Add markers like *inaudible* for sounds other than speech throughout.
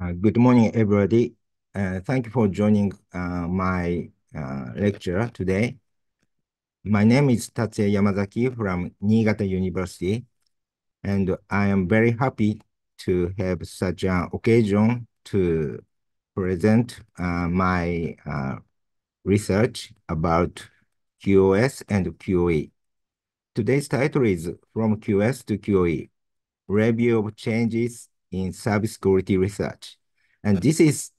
Uh, good morning, everybody. Uh, thank you for joining uh, my uh, lecture today. My name is Tatsuya Yamazaki from Niigata University, and I am very happy to have such an occasion to present uh, my research about QoS and QoE. Today's title is From QoS to QoE, Review of Changes in Service Quality Research. And this is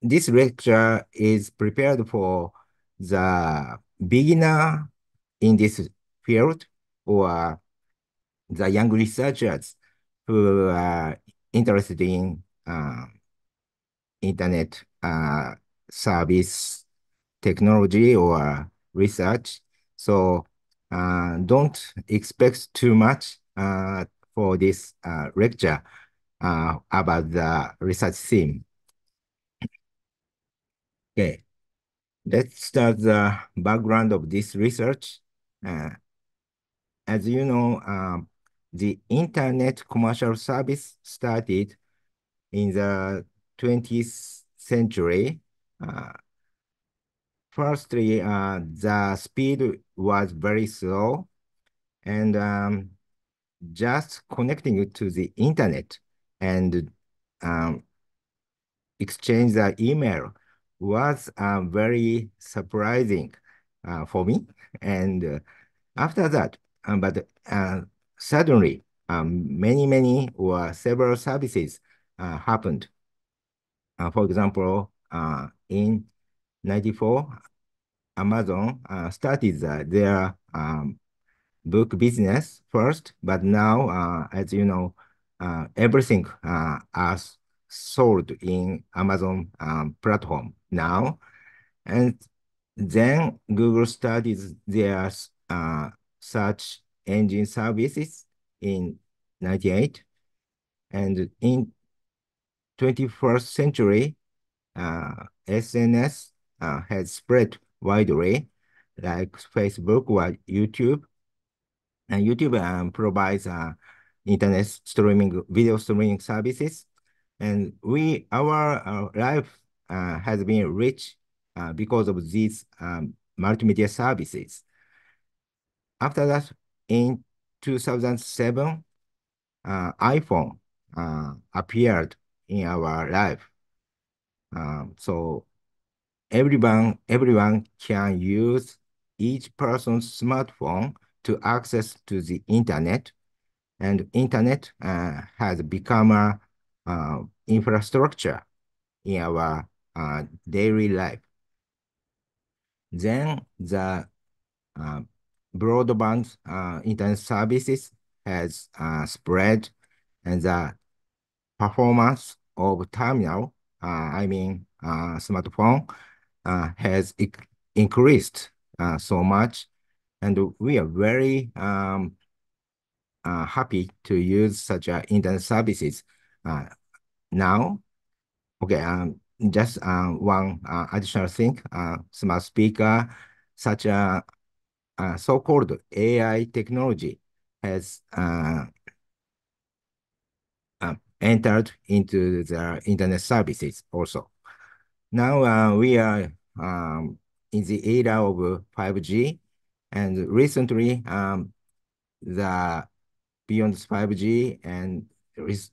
this lecture is prepared for the beginner in this field or the young researchers who are interested in uh, internet uh, service technology or research. So uh, don't expect too much uh, for this uh, lecture uh, about the research theme. Okay, let's start the background of this research. Uh, as you know, um, the internet commercial service started in the 20th century. Uh, firstly, uh, the speed was very slow and um, just connecting to the internet and um, exchange the email was uh, very surprising uh, for me. And uh, after that, um, but uh, suddenly, um, many, many or several services uh, happened. Uh, for example, in 94, Amazon started their um, book business first, but now, as you know, everything is sold in Amazon um, platform now. And then Google started their uh, search engine services in 98. And in 21st century, uh, SNS uh, has spread widely, like Facebook or YouTube. And YouTube um, provides uh, internet streaming, video streaming services and we, our uh, life uh, has been rich uh, because of these um, multimedia services. After that, in 2007, uh, iPhone uh, appeared in our life. Um, so everyone, everyone can use each person's smartphone to access to the internet and internet uh, has become a uh, infrastructure in our uh, daily life. Then the uh, broadband uh, internet services has spread and the performance of terminal, I mean smartphone, has increased so much. And we are very um, uh, happy to use such uh, internet services uh, now. Okay, um, just uh, one uh, additional thing, uh, smart speaker, such a uh, so-called AI technology has uh, uh, entered into the internet services also. Now uh, we are um, in the era of 5G, and recently um, the beyond 5G and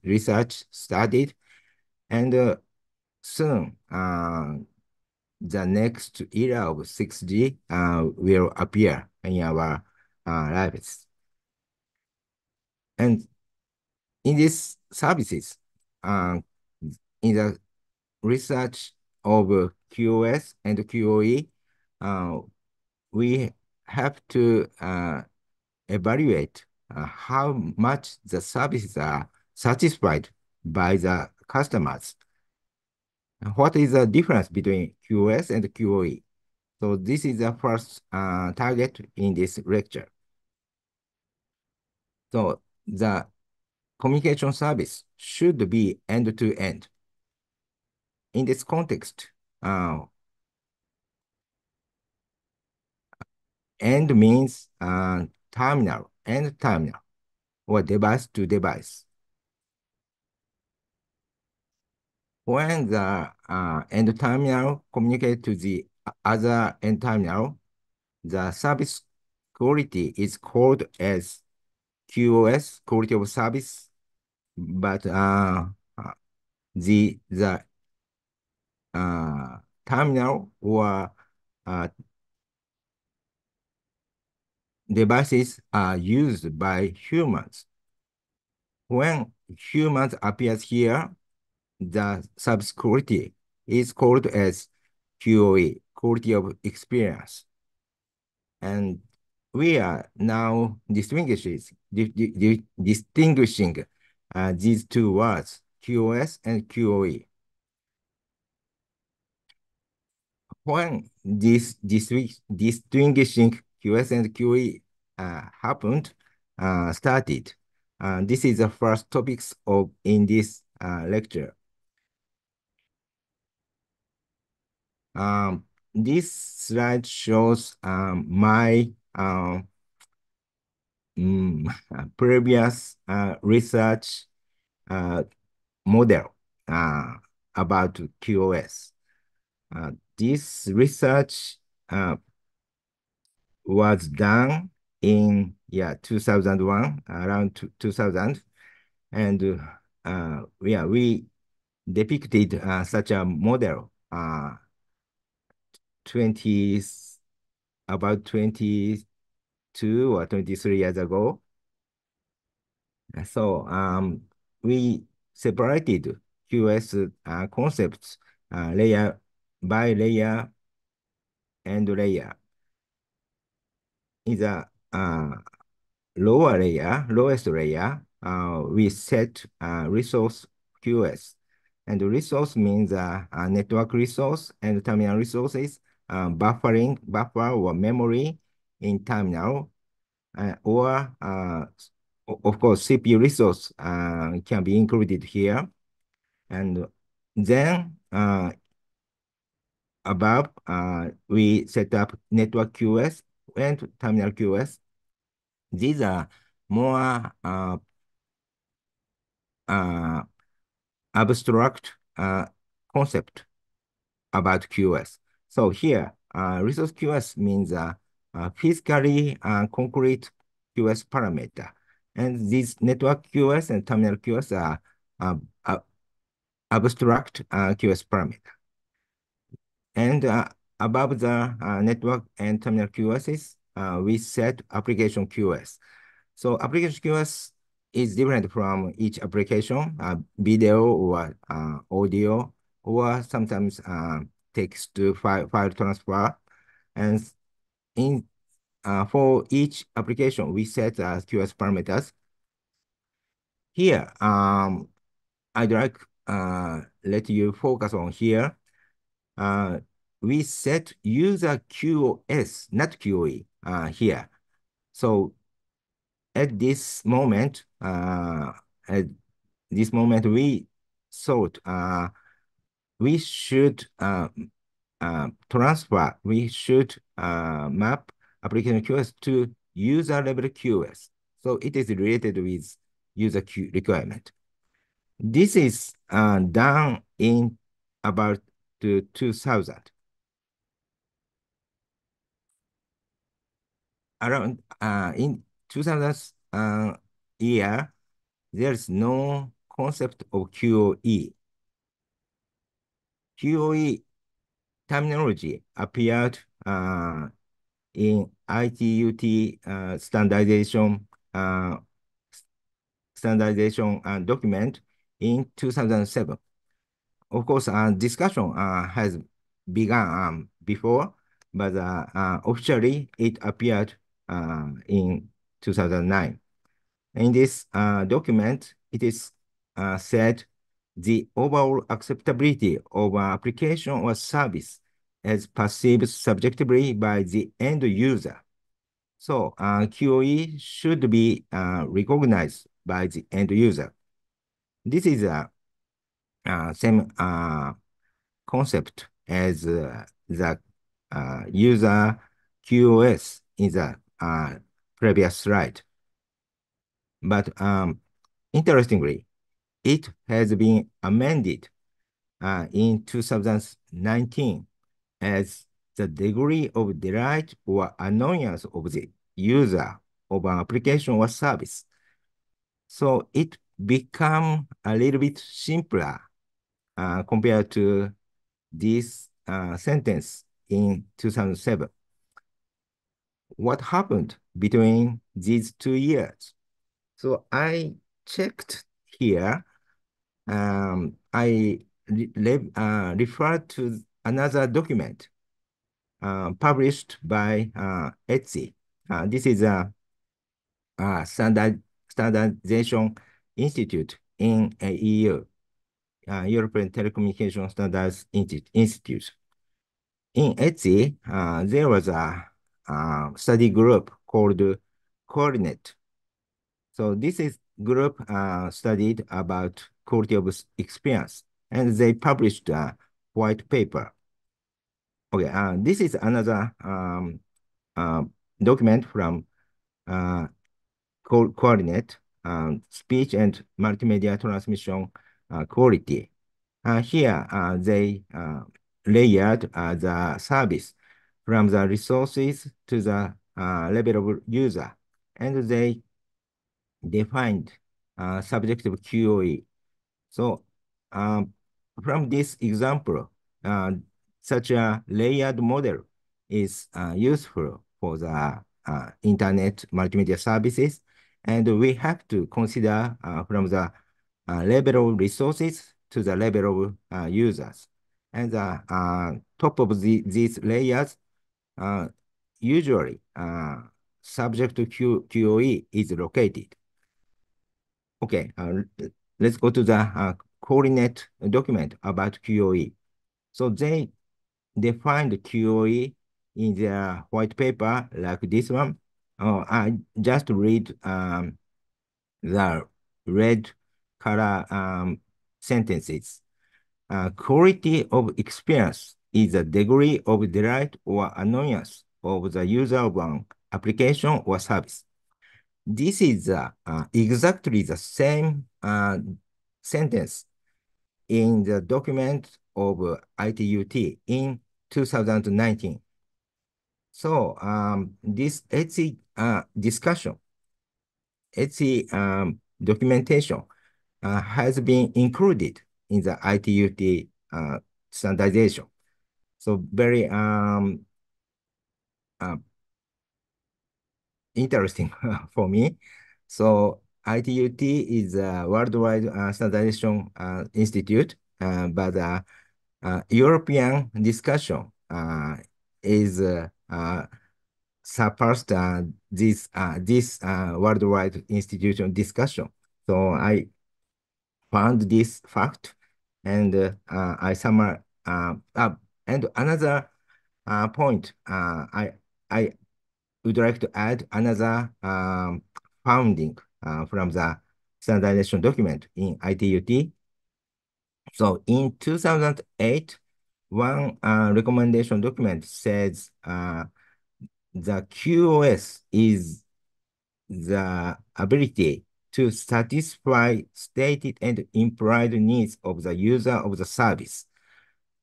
research started and uh, soon, uh, the next era of 6G uh, will appear in our uh, lives. And in these services, uh, in the research of QoS and QoE, uh, we have to evaluate uh, how much the services are satisfied by the customers. What is the difference between QoS and QoE? So this is the first uh, target in this lecture. So the communication service should be end-to-end. -end. In this context, uh, end means uh, terminal, end terminal, or device to device. when the uh, end terminal communicate to the other end terminal, the service quality is called as QoS, quality of service, but uh, uh the the uh, terminal or uh, devices are used by humans. When humans appears here, the service quality is called as QoE, quality of experience. And we are now distinguishing, distinguishing uh, these two words, QoS and QoE. When this, this distinguishing QoS and QoE uh, happened, uh, started, uh, this is the first topics of in this lecture. Um, this slide shows um, my um, mm, *laughs* previous uh, research uh, model uh, about QoS. This research was done in yeah 2001 around 2000 and uh, yeah we depicted uh, such a model uh, 20 about 22 or 23 years ago. So um, we separated QoS uh, concepts uh, layer by layer and layer in the uh, lower layer, lowest layer, uh, we set uh, resource QoS. And resource means uh, network resource and terminal resources, uh, buffering, buffer or memory in terminal, uh, or uh, of course, CPU resource uh, can be included here. And then uh, above, uh, we set up network And terminal QoS. These are more uh, uh, abstract uh, concept about QoS. So here, uh, resource QoS means uh, uh, physically uh, concrete QoS parameter. And these network QoS and terminal QoS are uh, uh, abstract uh, QoS parameter. And uh, above the uh, network and terminal QoSs, uh, we set application QoS. So application QoS is different from each application, uh, video or uh, audio, or sometimes uh, text to file, file transfer. And in uh, for each application, we set uh, QoS parameters. Here, um, I'd like uh, let you focus on here. Uh, we set user QoS, not QoE, uh, here. So at this moment, uh, at this moment, we thought uh, we should uh, uh, transfer, we should uh, map application QoS to user level QoS. So it is related with user Q requirement. This is uh, done in about 2000. Around uh, in 2000 uh, year, there's no concept of QoE. QoE terminology appeared uh, in ITU-T uh, standardization uh, standardization uh, document in 2007. Of course, uh, discussion uh, has begun um, before, but uh, uh, officially it appeared in 2009. In this uh, document, it is uh, said the overall acceptability of an application or service as perceived subjectively by the end user. So uh, QoE should be uh, recognized by the end user. This is a uh, same uh, concept as uh, the uh, user QoS in the uh, previous slide. But um, interestingly, it has been amended uh, in 2019 as the degree of delight or annoyance of the user of an application or service. So it become a little bit simpler uh, compared to this uh, sentence in 2007. What happened between these two years? So I checked here. Um, I re uh, referred to another document uh, published by uh, ETSI. Uh, this is a, a, standard standardization institute in EU, uh, European Telecommunication Standards Institute. In ETSI, uh, there was a, a, study group called Qualinet. So this is group uh, studied about quality of experience, and they published a white paper. Okay, uh, this is another um, uh, document from uh, co Qualinet, um, speech and multimedia transmission uh, quality. Uh, here, uh, they uh, layered uh, the service from the resources to the uh, level of user, and they defined uh, subjective QoE. So um, from this example, uh, such a layered model is uh, useful for the uh, internet multimedia services. And we have to consider uh, from the uh, level of resources to the level of uh, users. And the uh, top of the, these layers, usually subject to Q, QoE is located. Okay, let's go to the Qualinet document about QoE. So they defined QoE in their white paper like this one. Oh, I just read um, the red color um, sentences. Uh, quality of experience is the degree of delight or annoyance of the user of an application or service. This is uh, uh, exactly the same uh, sentence in the document of ITUT in 2019. So um, this ETSI uh, discussion, ETSI um, documentation uh, has been included in the ITUT uh, standardization. So very um, uh, interesting *laughs* for me. So ITUT is a worldwide uh, standardization uh, institute, but uh, European discussion uh, is uh, uh surpassed uh, this uh, this uh, worldwide institution discussion. So I found this fact, and uh, I summarize. And another point, I I would like to add another um, founding from the standardization document in ITUT so in 2008, one uh, recommendation document says uh, the QoS is the ability to satisfy stated and implied needs of the user of the service.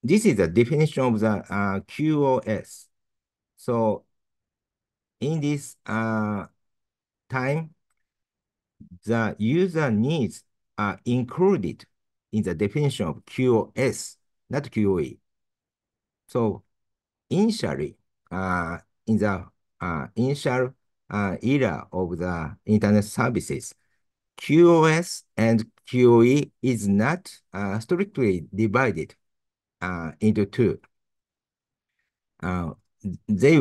This is the definition of the uh, QoS. So in this uh, time, the user needs are included in the definition of QoS, not QoE. So initially, uh, in the uh, initial uh, era of the internet services, QoS and QoE is not uh, strictly divided uh, into two. Uh, they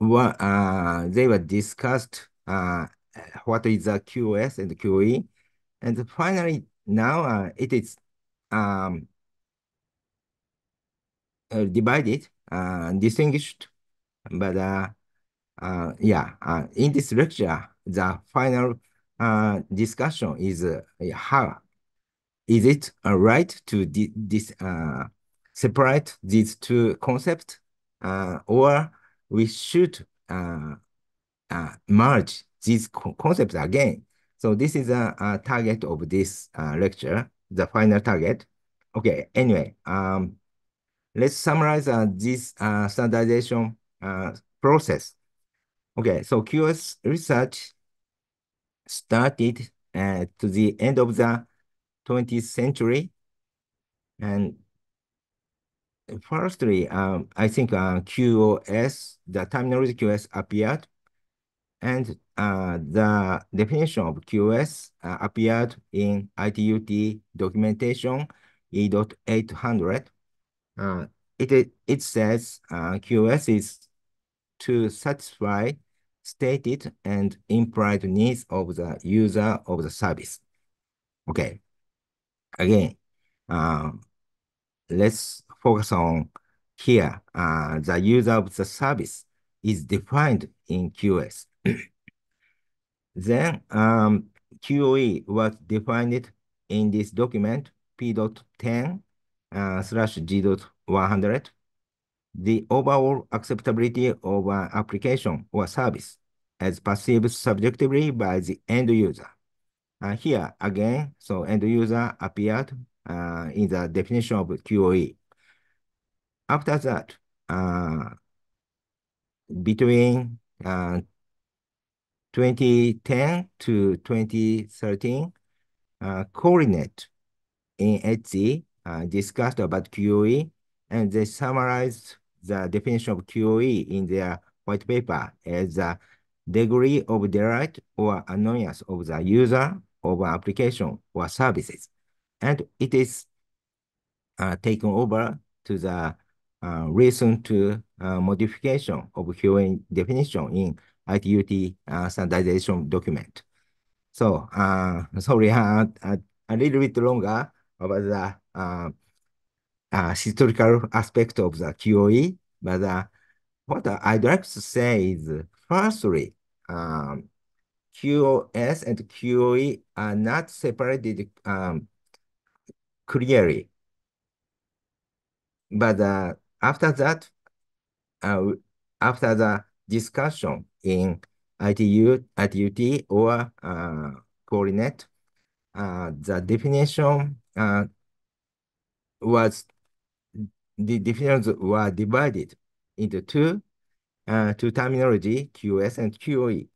were uh, they were discussed uh, what is the QoS and the QoE, and finally now uh, it is um, uh, divided, uh, distinguished, but uh, uh, yeah, uh, in this lecture, the final uh, discussion is uh, how is it uh, right to this uh, separate these two concepts, uh, or we should uh, uh, merge these co concepts again. So this is a, a target of this uh, lecture the final target. okay, anyway, um, let's summarize uh, this uh, standardization process. Okay, so QoS research started to the end of the 20th century. And firstly, um, I think uh, QoS, the terminology QoS appeared, and uh, the definition of QoS uh, appeared in ITUT documentation E.800. Uh, it, it says uh, QoS is to satisfy stated and implied needs of the user of the service. Okay. Again, uh, let's focus on here. Uh, the user of the service is defined in QoS. *clears throat* then um, QoE was defined in this document P.10 uh, slash G.100 the overall acceptability of an application or service as perceived subjectively by the end user. Uh, here again, so end user appeared uh, in the definition of QoE. After that, uh, between uh, 2010 to 2013, uh, Qualinet in ETSI uh, discussed about QoE and they summarized the definition of QoE in their white paper as the degree of delight or annoyance of the user of an application or services. And it is uh, taken over to the uh, recent uh, modification of QoE definition in ITUT uh, standardization document. So, uh, sorry, uh, a little bit longer about the uh, uh, historical aspect of the QoE, but uh, what I'd like to say is, firstly, um, QoS and QoE are not separated um, clearly. But uh, after that, uh, after the discussion in ITU, ITUT or uh, Qualinet, uh, the definition uh, was the definitions were divided into two, uh, two terminology, QoS and QoE.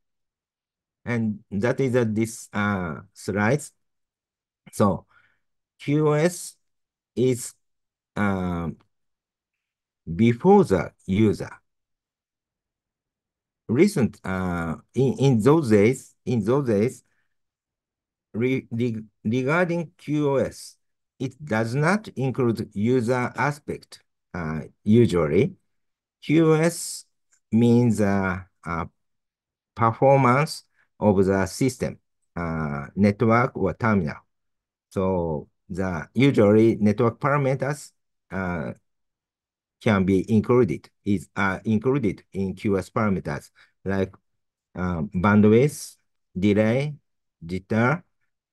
And that is uh, this uh. So QoS is um, before the user. Recent, uh, in, in those days, in those days, re, re, regarding QoS, it does not include user aspect. Uh, usually, QoS means uh, uh, performance of the system, uh, network or terminal. So the usually network parameters uh, can be included is uh, included in QoS parameters like um, bandwidth, delay, jitter,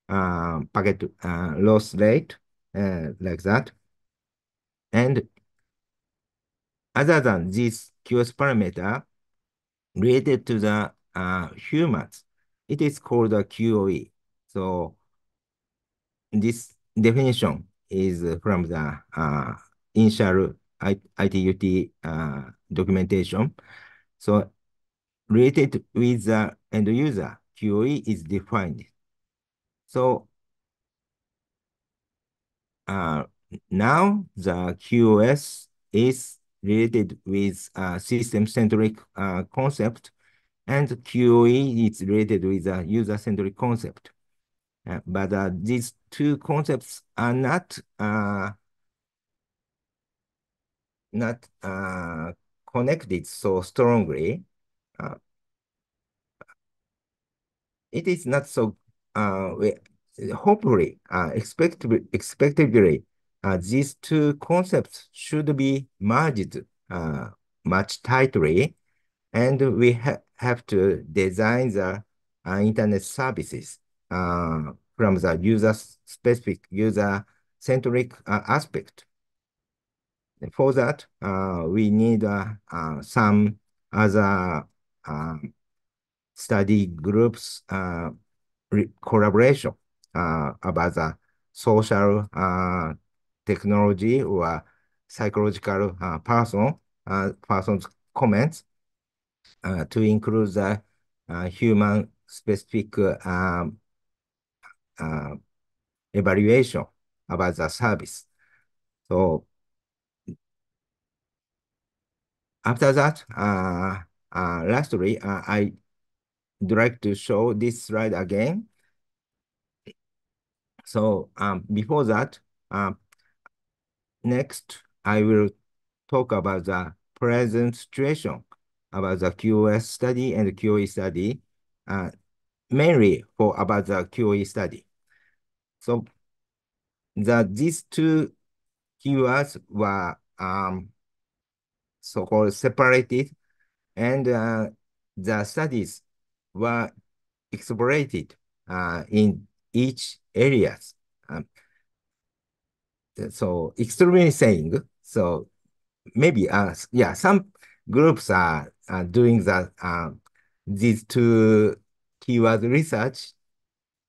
uh, packet uh, loss rate, uh, like that. And other than this QoS parameter related to the uh, humans, it is called a QoE. So this definition is from the uh, initial ITUT uh, documentation. So related with the end user, QoE is defined. So uh, now the QoS is related with uh, system-centric uh, concept and QoE is related with a user-centric concept. Uh, but uh, these two concepts are not uh, not uh, connected so strongly. Uh, it is not so uh, hopefully, uh, expectably, expectedly, uh, these two concepts should be merged uh, much tightly, and we ha have to design the uh, internet services uh, from the user-specific, user-centric uh, aspect. For that, uh, we need uh, uh, some other um, study groups collaboration about the social technology or psychological person, person's comments to include the human specific um, evaluation about the service. So after that, uh, uh, lastly, uh, I would like to show this slide again. So um, before that, uh, next I will talk about the present situation about the QoS study and QoE study, uh, mainly for about the QoE study. So the these two keywords were um, so-called separated, and uh, the studies were explorated uh, in each areas. Um, so extremely saying, so maybe uh, yeah, some groups are, are doing that uh, these two keyword research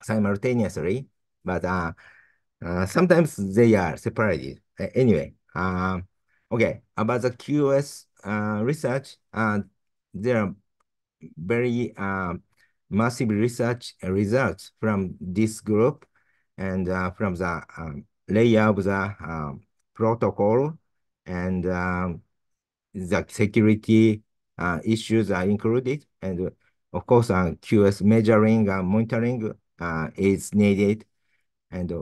simultaneously, but uh, uh, sometimes they are separated. Uh, anyway, um, okay, about the QoS uh, research, uh, there are very uh, massive research results from this group and uh, from the um, layer of the um, protocol and um, the security uh, issues are included. And of course, uh, QoS measuring and monitoring uh, is needed. And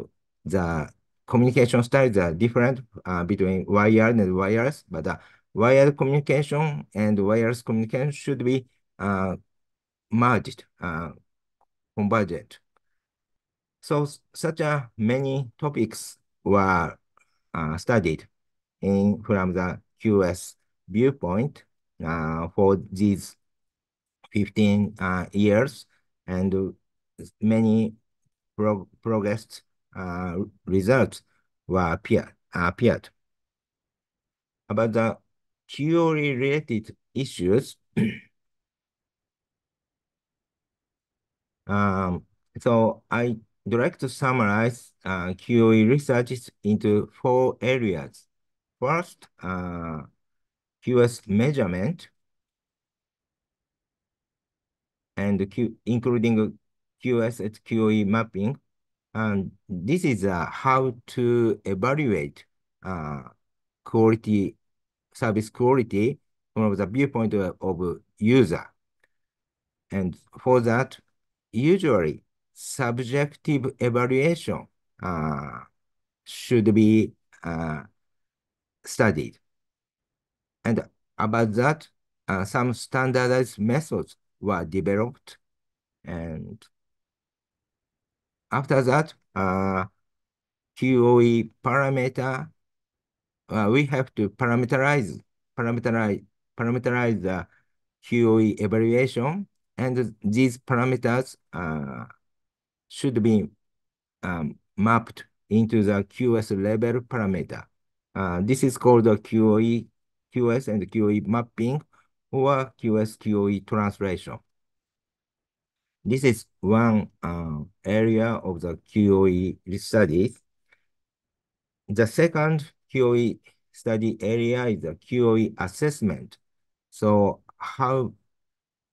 the communication styles are different uh, between wired and wireless, but uh, wired communication and wireless communication should be uh, merged, uh, convergent. So such a many topics were uh, studied in from the QoS viewpoint uh, for these 15 uh, years and many pro progress uh, results were appeared, appeared. About the QoE-related issues, *clears throat* um, so I would like to summarize uh, QoE research into four areas. First, uh, QoS measurement, and Q, including QoS and QoE mapping. And this is uh, how to evaluate uh, quality, service quality from the viewpoint of, of user. And for that, usually subjective evaluation uh, should be uh, studied. And about that, uh, some standardized methods were developed. And after that, uh, QoE parameter, uh, we have to parameterize, parameterize, parameterize the QoE evaluation, and these parameters uh, should be um, mapped into the QoS level parameter. Uh, this is called the QoE, QoS and QoE mapping or QoS QoE translation. This is one uh, area of the QoE studies. The second QoE study area is the QoE assessment. So how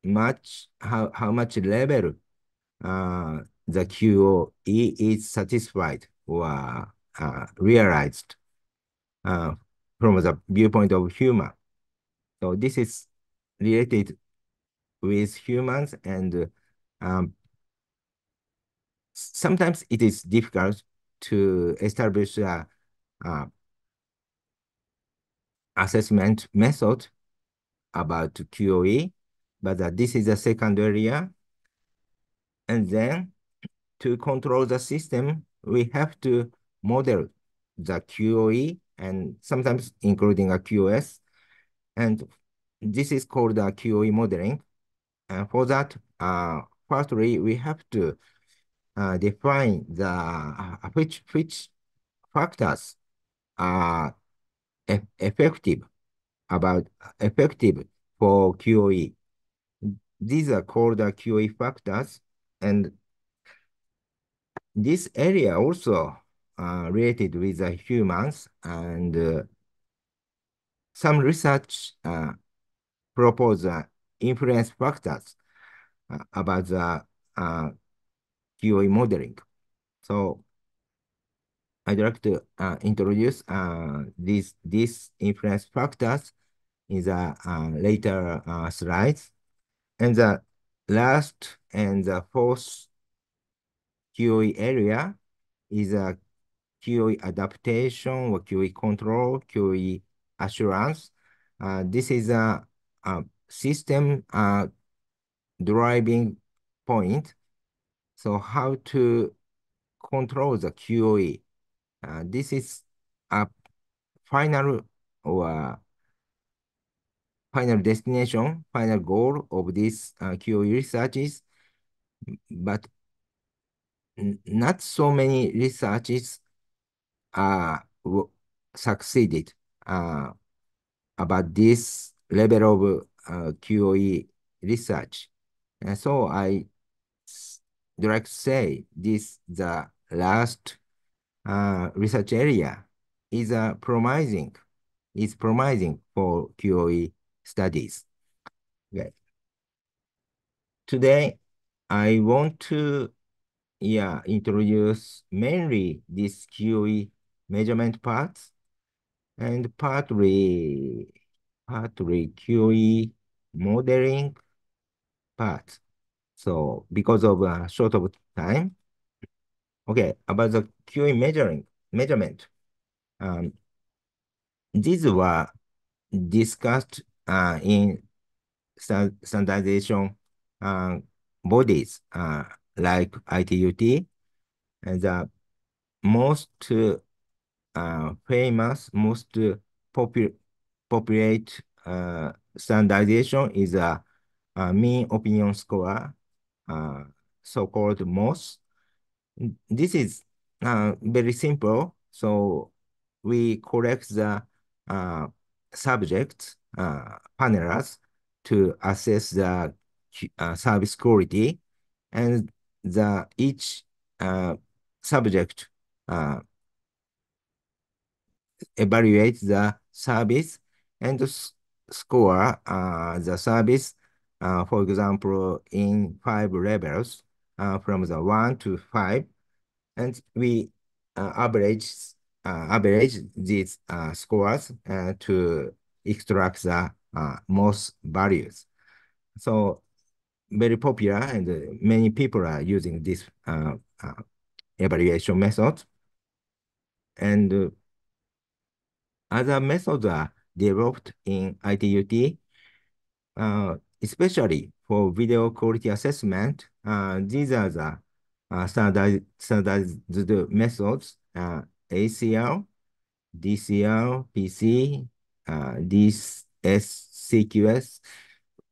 much how how much level uh, the QoE is satisfied or uh, realized uh, from the viewpoint of human. So this is related with humans and um, sometimes it is difficult to establish a, a assessment method about QoE, but uh, this is the second area. And then to control the system, we have to model the QoE and sometimes including a QoS. And this is called a QoE modeling. And for that, uh, firstly, we have to uh, define the uh, which which factors are effective about effective for QoE. These are called the QoE factors, and this area also uh, related with the humans and uh, some research uh, propose uh, influence factors uh, about the uh, QoE modeling. So I'd like to uh, introduce uh, these, these influence factors in the uh, later uh, slides. And the last and the fourth QoE area is a QoE adaptation or QoE control, QoE assurance. Uh, this is a, a system uh, driving point. So how to control the QoE. Uh, this is a final or final destination, final goal of this uh, QoE researches, but not so many researches uh, succeeded uh, about this level of uh, QoE research. And so I direct say this the last uh, research area is uh, promising, is promising for QoE studies. Okay. Today, I want to yeah, introduce mainly this QoE measurement parts and partly, partly QoE modeling part. So because of a uh, short of time, okay, about the QoE measuring measurement, um, these were discussed uh, in standardization uh, bodies uh, like ITUT. And the most uh, famous, most popular, populate uh, standardization is a, a, mean opinion score, uh, so-called MOS. This is uh, very simple. So we collect the uh, subjects, uh, panelists, to assess the uh, service quality, and the each uh, subject uh, evaluate the service and score uh, the service, uh, for example, in five levels uh, from the one to five, and we uh, average uh, average these uh, scores to extract the MOS values. So very popular and many people are using this evaluation method. And other methods are developed in ITUT, uh, especially for video quality assessment. Uh, these are the uh, standard, standardized methods, uh, ACR, DCR, PC, uh, this SCQS.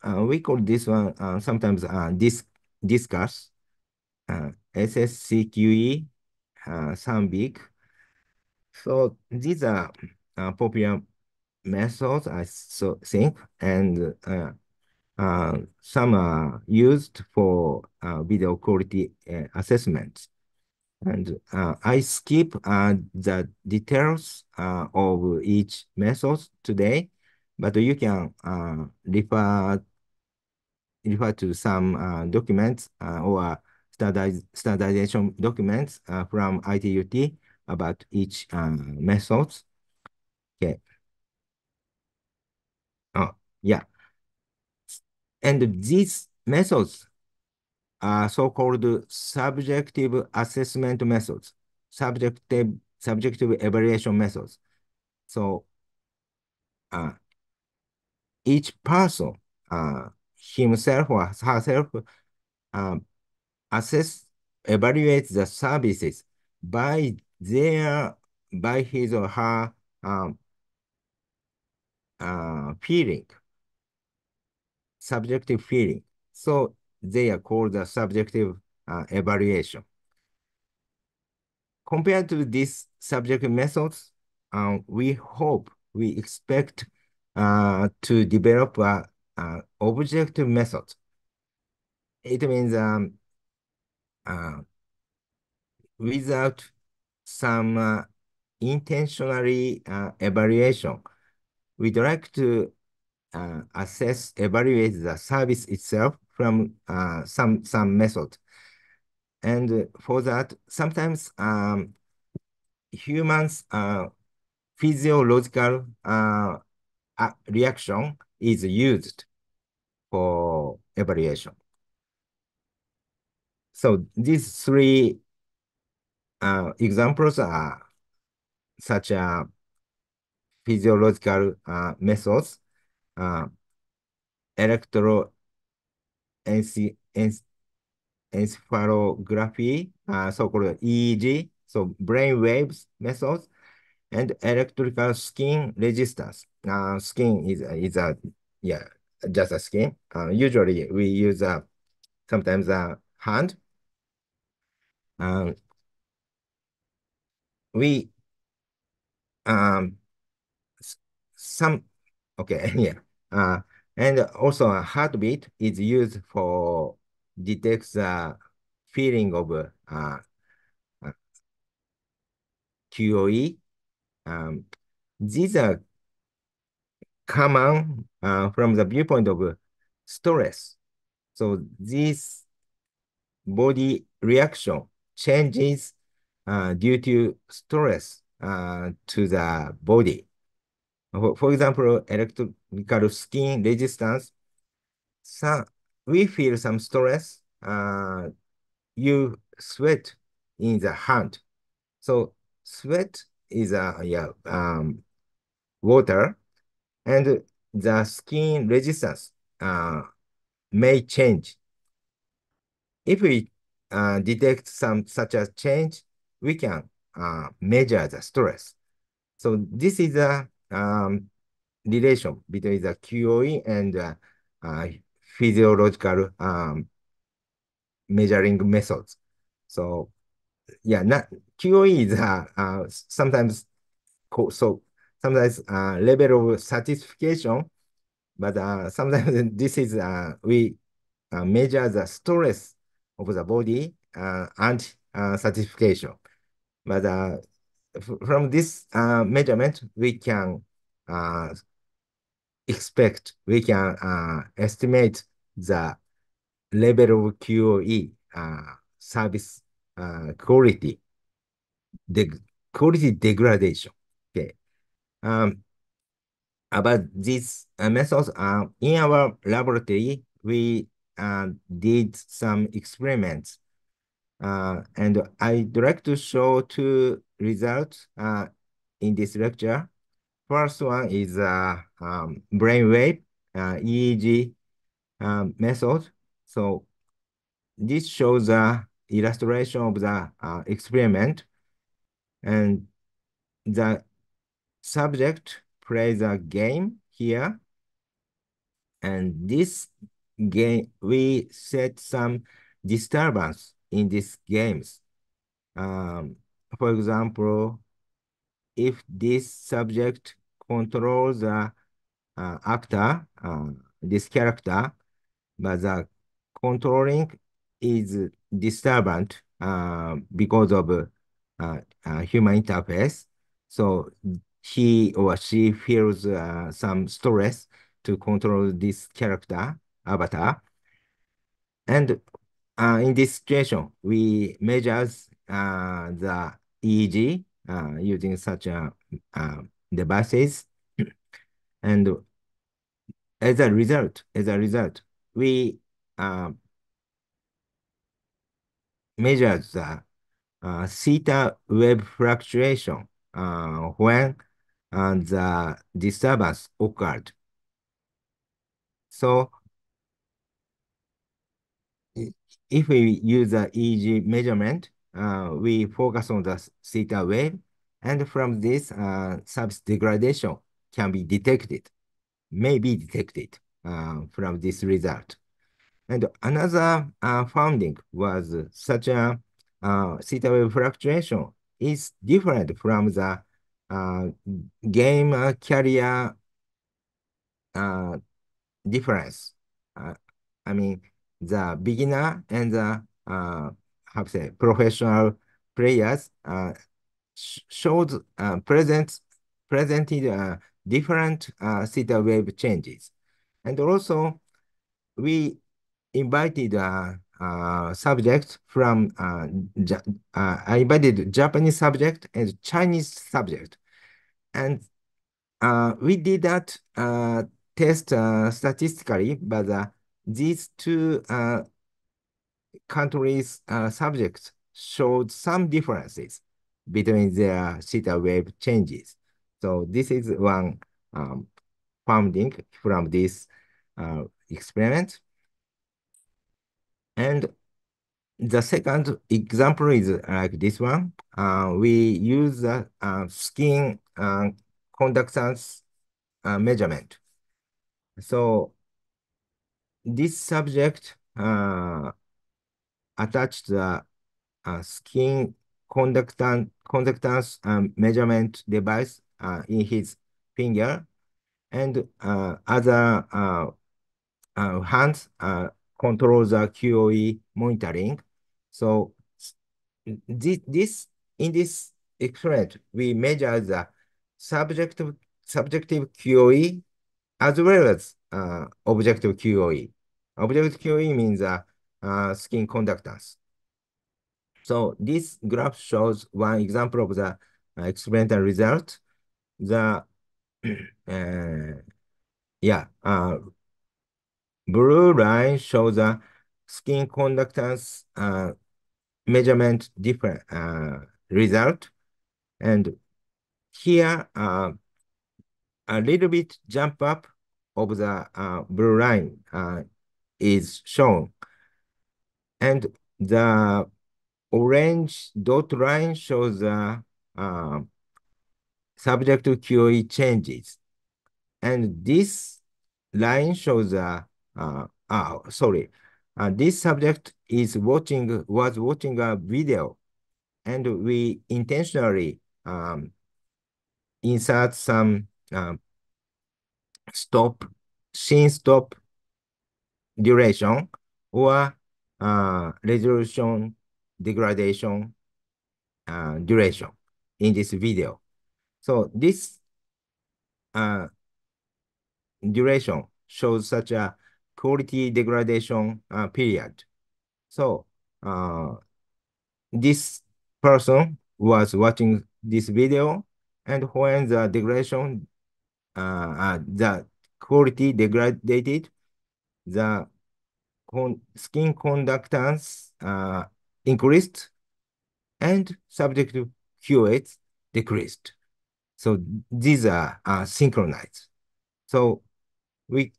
Uh, we call this one uh, sometimes uh, dis discuss, uh, SSCQE, uh, SAMVIQ. So these are uh, popular methods, I so think, and uh, uh, some are used for uh, video quality uh, assessments. And uh, I skip uh, the details uh, of each method today, but you can uh, refer refer to some uh, documents uh, or standardiz standardization documents uh, from ITUT about each uh, methods. Okay. Oh, yeah. And these methods are so-called subjective assessment methods, subjective, subjective evaluation methods. So uh, each person, uh, himself or herself, uh, assess, evaluates the services by their, by his or her um, uh, feeling, subjective feeling. So they are called the subjective uh, evaluation. Compared to these subjective methods, um, we hope, we expect uh, to develop a, a, objective method. It means um, uh, without some uh, intentionally uh, evaluation. We'd like to uh, assess, evaluate the service itself from uh, some some method. And for that, sometimes um, humans uh, physiological uh, reaction is used for evaluation. So these three uh, examples are such a physiological uh, methods, uh, electro encephalography, uh, so-called EEG, so brain waves methods, and electrical skin resistance. Uh, skin is, is a, yeah, just a skin. Uh, usually we use a, sometimes a hand. Um, we, um, some, okay, *laughs* yeah. Uh, and also a heartbeat is used for detects the feeling of uh, uh, QOE. Um, these are common uh, from the viewpoint of stress. So this body reaction changes uh, due to stress uh, to the body. For, for example, electrical skin resistance, some, we feel some stress, uh, you sweat in the hand. So sweat is a yeah, um, water and the skin resistance uh, may change. If we uh, detect some such a change, we can uh, measure the stress. So this is a um, relation between the QOE and uh, uh, physiological um, measuring methods. So yeah, not QOE is uh, uh, sometimes so sometimes uh, level of satisfaction, but uh, sometimes *laughs* this is uh, we uh, measure the stress of the body uh, and uh, satisfaction. But uh, from this uh, measurement, we can uh, expect, we can uh, estimate the level of QOE uh, service uh, quality, the quality degradation. Okay. Um, about these uh, methods, uh, in our laboratory, we uh, did some experiments. Uh, and I'd like to show two results uh, in this lecture. First one is uh, um, brainwave uh, EEG um, method. So this shows the illustration of the uh, experiment. And the subject plays a game here. And this game we set some disturbance in these games. Um, for example if this subject controls the uh, actor uh, this character but the controlling is disturbant uh, because of uh, uh, human interface. So he or she feels uh, some stress to control this character, avatar. And uh, in this situation, we measures uh, the EEG uh, using such a, uh, devices. *clears throat* and as a result, as a result, we uh, measures the uh, theta wave fluctuation uh, when uh, the disturbance occurred. So if we use the EEG measurement, uh, we focus on the theta wave, and from this, uh, service degradation can be detected, may be detected uh, from this result. And another uh, finding was such a uh, theta wave fluctuation is different from the uh, game uh, carrier uh, difference. Uh, I mean, the beginner and the uh, to say professional players uh, showed uh, presents presented uh, different uh, theta wave changes. And also, we invited a, a subject from, uh, uh, I invited Japanese subject and Chinese subject. And uh, we did that uh, test uh, statistically, but uh, these two uh, countries' uh, subjects showed some differences between their theta wave changes. So this is one um, finding from this uh, experiment. And the second example is like this one. Uh, we use the uh, skin uh, conductance uh, measurement. So this subject uh, attached the uh, skin conductance, conductance um, measurement device uh, in his finger and uh, other uh, uh, hands uh, control the QOE monitoring. So this, this in this experiment, we measure the subjective subjective QOE as well as uh, objective QOE. Objective QOE means uh, uh, skin conductance. So this graph shows one example of the uh, experimental result. The uh, yeah, uh, blue line shows the skin conductance uh, measurement different uh, result, and here uh, a little bit jump up of the uh, blue line uh, is shown. And the orange dot line shows the uh, subject QOE changes. And this line shows the, uh, uh, sorry, uh, this subject is watching, was watching a video and we intentionally um, insert some um, stop, scene stop duration or uh, resolution degradation uh, duration in this video. So this uh, duration shows such a quality degradation uh, period. So uh, this person was watching this video and when the degradation, uh, uh, the quality degraded, the con skin conductance uh, increased and subjective QOE decreased. So these are synchronized. So we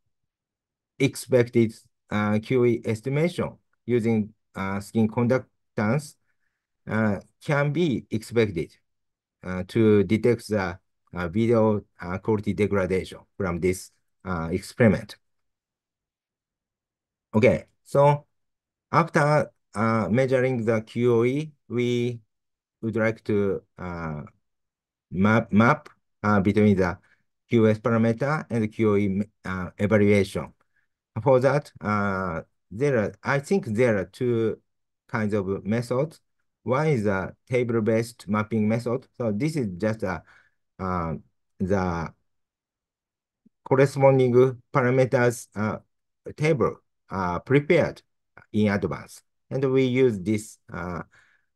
expected uh, QOE estimation using uh, skin conductance uh, can be expected uh, to detect the uh, video uh, quality degradation from this uh, experiment. Okay, so after uh, measuring the QOE, we would like to uh, map, map uh, between the QS parameter and the QOE uh, evaluation. For that, uh, there are, I think there are two kinds of methods. One is a table-based mapping method. So this is just a, uh, the corresponding parameters uh, table uh, prepared in advance. And we use this uh,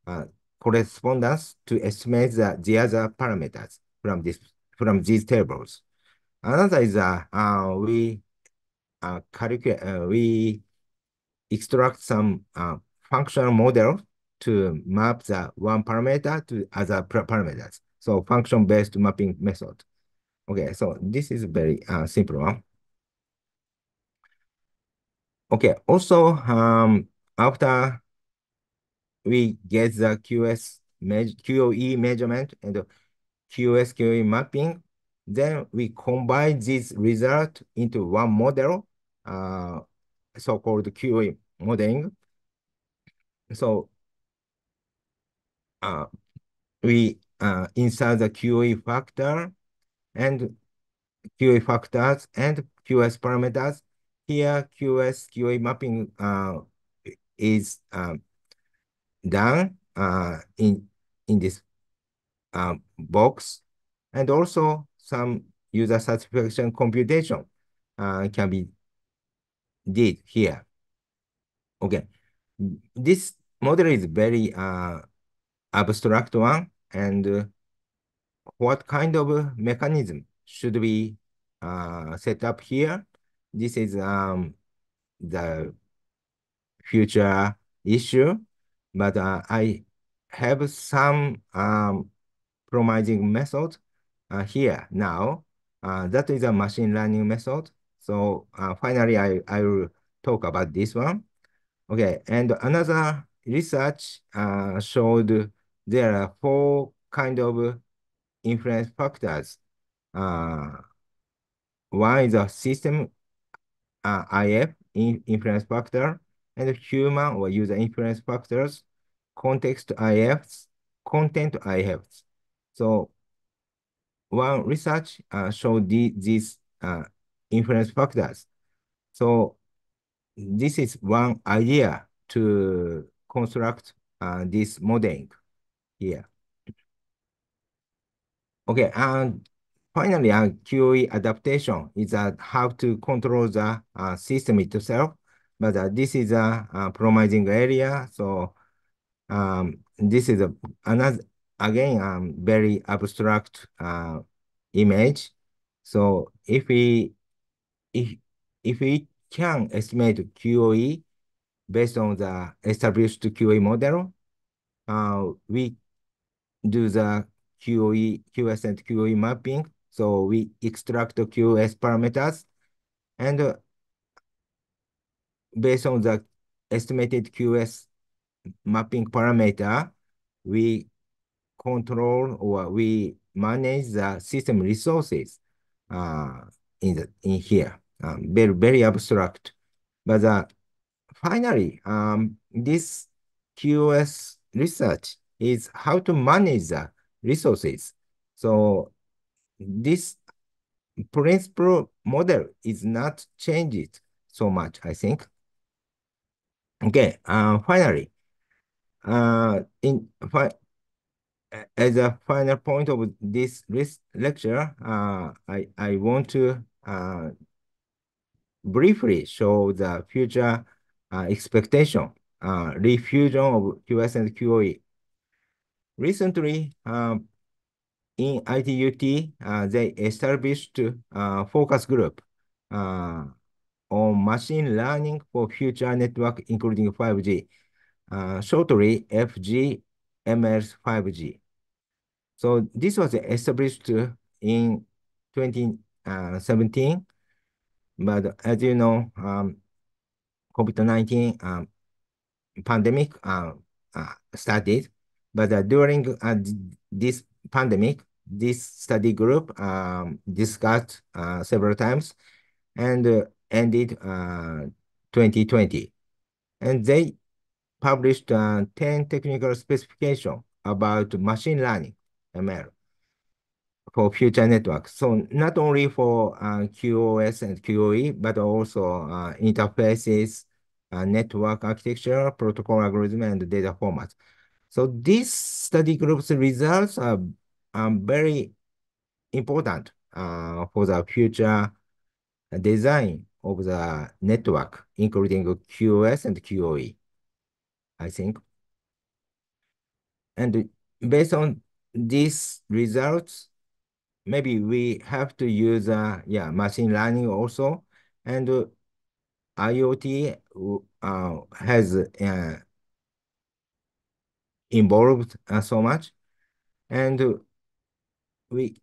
uh, correspondence to estimate the, the other parameters from this from these tables. Another is uh, uh we uh, calculate uh, we extract some uh, functional model to map the one parameter to other parameters. So function-based mapping method. Okay, so this is very uh, simple one. Okay, also um, after we get the QS QOE measurement and QS QOE mapping, then we combine this result into one model, uh, so-called QOE modeling. So uh, we uh, insert the QOE factor and QA factors and QS parameters. Here, QS QA mapping uh, is um, done uh, in in this uh, box, and also some user satisfaction computation uh, can be did here. Okay, this model is very uh, abstract one, and uh, what kind of mechanism should be uh, set up here? This is um, the future issue, but uh, I have some um, promising method uh, here now. Uh, that is a machine learning method. So uh, finally, I, I will talk about this one. Okay, and another research uh, showed there are four kind of influence factors. Uh, one is a system uh, IF in influence factor and human or user influence factors, context IFs, content IFs. So one research uh, showed the, these uh, influence factors. So this is one idea to construct uh, this modeling here. Okay, and finally, uh, QoE adaptation is uh, how to control the uh, system itself. But uh, this is a, a promising area. So um, this is a, another, again, um, very abstract uh, image. So if we, if, if we can estimate QoE based on the established QoE model, uh, we do the QoE, QS and QoE mapping. So we extract the QoS parameters and uh, based on the estimated QoS mapping parameter, we control or we manage the system resources uh, in the in here. Um, very very abstract, but uh, finally, um, this QoS research is how to manage the resources. So this principal model is not changed so much, I think. Okay, uh, finally, uh, in fi as a final point of this lecture, uh, I, I want to uh, briefly show the future uh, expectation, uh, refusion of QS and QoE. Recently, um, in ITUT, uh, they established a focus group uh, on machine learning for future network, including 5G, uh, shortly FGMS 5G. So this was established in 2017, but as you know, um, COVID-19 um, pandemic uh, uh, started, but uh, during uh, this pandemic, this study group um, discussed uh, several times. And uh, ended 2020. And they published 10 technical specifications about machine learning, ML, for future networks. So not only for uh, QoS and QoE, but also uh, interfaces, uh, network architecture, protocol algorithm, and data formats. So this study group's results are, are very important uh, for the future design of the network, including QoS and QoE, I think. And based on these results, maybe we have to use uh, yeah machine learning also, and uh, IoT uh, has uh, involved uh, so much. And we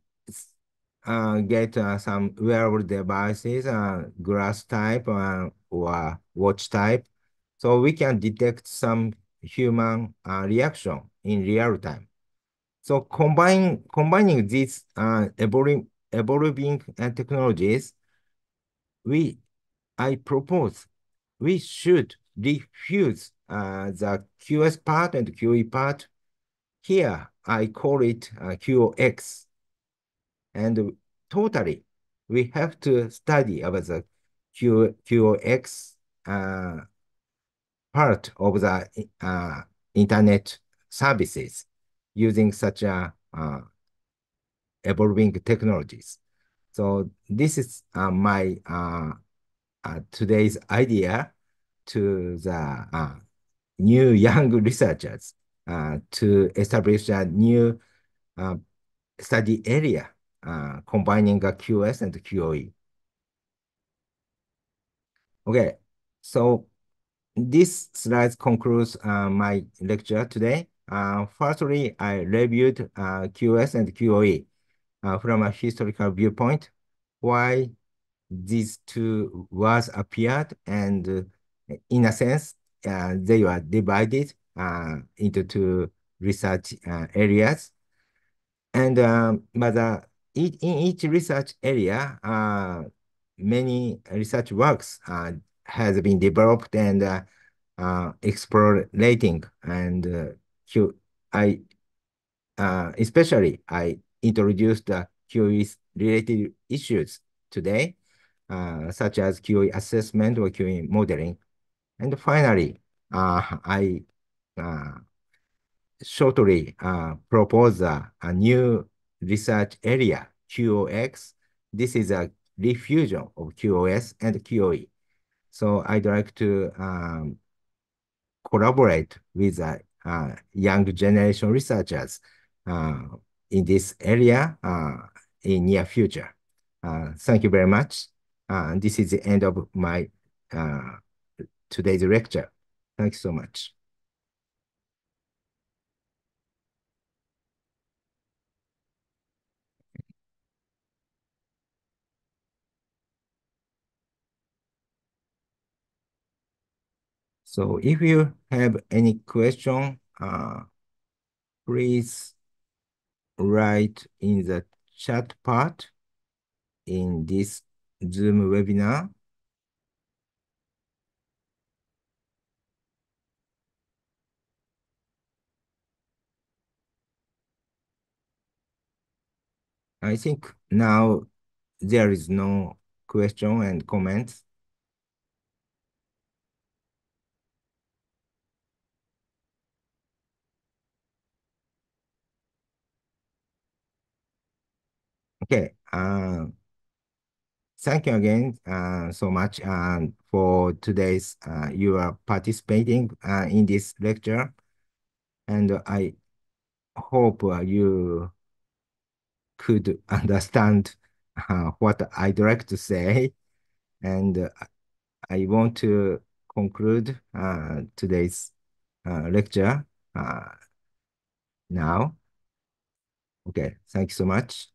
uh, get uh, some wearable devices, uh, glass type uh, or watch type. So we can detect some human uh, reaction in real time. So combine, combining these uh, evolving, evolving uh, technologies, we, I propose we should refuse uh, the QS part and QE part. Here, I call it uh, QX. And totally, we have to study about the Q, QX uh, part of the uh, internet services using such a uh, evolving technologies. So this is uh, my uh, uh, today's idea to the uh, new young *laughs* researchers uh, to establish a new uh, study area combining QoS and QoE. Okay, so this slide concludes uh, my lecture today. Uh, firstly, I reviewed uh, and QoE uh, from a historical viewpoint, why these two words appeared, and uh, in a sense, uh, they were divided into two research areas. And um, but in each research area, many research works has been developed and uh, uh, explorating and uh, I uh, especially I introduced the QoE related issues today, uh, such as QoE assessment or QoE modeling. And finally, uh, I uh, shortly uh, propose a new research area, QOX. This is a refusion of QoS and QoE. So I'd like to um, collaborate with uh, uh, young generation researchers uh, in this area uh, in near future. Uh, thank you very much. Uh, this is the end of my today's lecture. Thanks so much. So if you have any question, uh, please write in the chat part in this Zoom webinar. I think now there is no question and comments. Okay. Uh, thank you again uh, so much uh, for today's uh, you are participating uh, in this lecture and I hope uh, you could *laughs* understand uh, what I'd like to say and I want to conclude uh, today's uh, lecture uh, now. Okay, thank you so much.